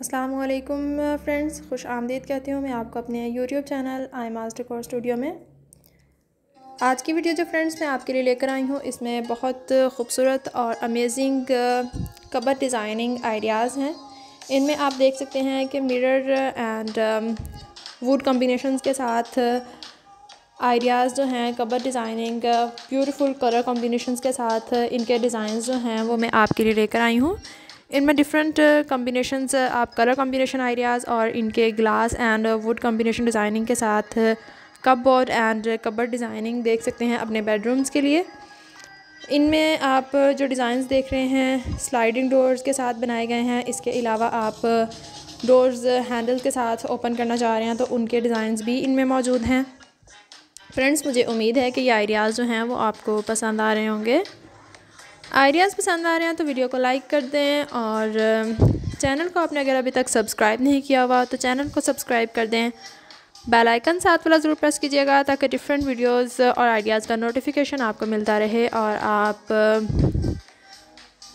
असलकुम फ्रेंड्स। खुश आमदीद कहती हूँ मैं आपको अपने YouTube channel I master core studio में। आज की वीडियो जो फ्रेंड्स मैं आपके लिए लेकर आई हूँ, इसमें बहुत खूबसूरत और अमेजिंग कबर डिज़ाइनिंग आइडियाज़ हैं। इनमें आप देख सकते हैं कि मिरर एंड वुड कम्बिनेशंस के साथ आइडियाज़ जो हैं, cover designing beautiful colour combinations के साथ इनके डिज़ाइन जो हैं, वो मैं आपके लिए लेकर आई हूँ। इनमें डिफरेंट कम्बिनेशन आप कलर कम्बिनेशन आइडियाज़ और इनके glass and wood combination designing के साथ cupboard and cover designing देख सकते हैं अपने बेडरूम्स के लिए। इनमें आप जो डिज़ाइंस देख रहे हैं स्लाइडिंग डोर्स के साथ बनाए गए हैं। इसके अलावा आप डोर्स हैंडल के साथ ओपन करना चाह रहे हैं तो उनके डिज़ाइंस भी इनमें मौजूद हैं। फ्रेंड्स मुझे उम्मीद है कि ये आइडियाज़ जो हैं वो आपको पसंद आ रहे होंगे। आइडियाज़ पसंद आ रहे हैं तो वीडियो को लाइक कर दें और चैनल को आपने अगर अभी तक सब्सक्राइब नहीं किया हुआ तो चैनल को सब्सक्राइब कर दें। बेल आइकन साथ वाला ज़रूर प्रेस कीजिएगा ताकि डिफरेंट वीडियोस और आइडियाज़ का नोटिफिकेशन आपको मिलता रहे और आप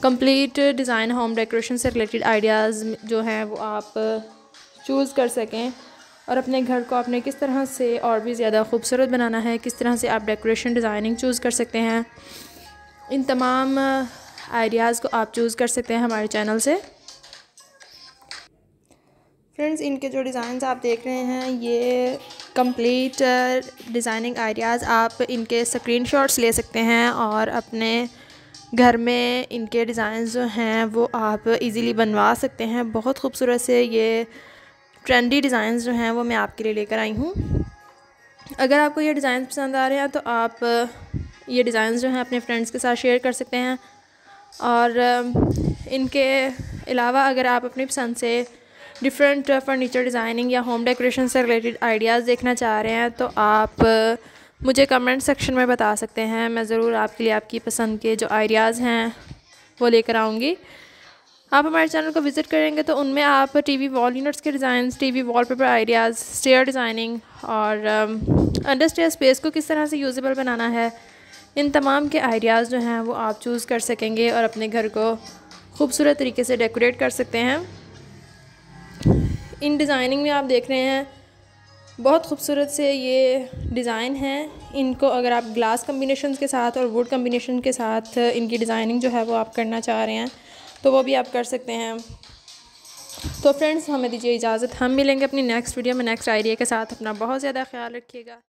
कंप्लीट डिज़ाइन होम डेकोरेशन से रिलेटेड आइडियाज़ जो हैं वो आप चूज़ कर सकें। और अपने घर को आपने किस तरह से और भी ज़्यादा खूबसूरत बनाना है, किस तरह से आप डेकोरेशन डिज़ाइनिंग चूज़ कर सकते हैं। इन तमाम आइडियाज़ को आप चूज़ कर सकते हैं हमारे चैनल से। फ्रेंड्स, इनके जो डिज़ाइन आप देख रहे हैं, ये कंप्लीट डिज़ाइनिंग आइडियाज़ आप इनके स्क्रीन ले सकते हैं और अपने घर में इनके डिज़ाइन जो हैं, वो आप इजीली बनवा सकते हैं। बहुत खूबसूरत से ये ट्रेंडी डिज़ाइन जो हैं, वो मैं आपके लिए लेकर आई हूँ। अगर आपको ये डिज़ाइन पसंद आ रहे हैं तो आप ये डिज़ाइन जो हैं अपने फ्रेंड्स के साथ शेयर कर सकते हैं। और इनके अलावा अगर आप अपनी पसंद से डिफरेंट फर्नीचर डिज़ाइनिंग या होम डेकोरेशन से रिलेटेड आइडियाज़ देखना चाह रहे हैं तो आप मुझे कमेंट सेक्शन में बता सकते हैं। मैं ज़रूर आपके लिए आपकी पसंद के जो आइडियाज़ हैं, वो लेकर आऊँगी। आप हमारे चैनल को विज़िट करेंगे तो उनमें आप टीवी वॉल यूनिट्स के design TV wallpaper ideas stair designing और अंडर स्टेयर स्पेस को किस तरह से यूजेबल बनाना है इन तमाम के आइडियाज़ जो हैं वो आप चूज़ कर सकेंगे और अपने घर को खूबसूरत तरीके से डेकोरेट कर सकते हैं। इन डिज़ाइनिंग में आप देख रहे हैं, बहुत खूबसूरत से ये डिज़ाइन हैं। इनको अगर आप ग्लास कम्बिनेशन के साथ और वुड कम्बिनेशन के साथ इनकी डिज़ाइनिंग जो है वो आप करना चाह रहे हैं तो वो भी आप कर सकते हैं। तो फ्रेंड्स, हमें दीजिए इजाज़त। हम मिलेंगे अपनी नेक्स्ट वीडियो में नेक्स्ट आइडिया के साथ। अपना बहुत ज़्यादा ख्याल रखिएगा।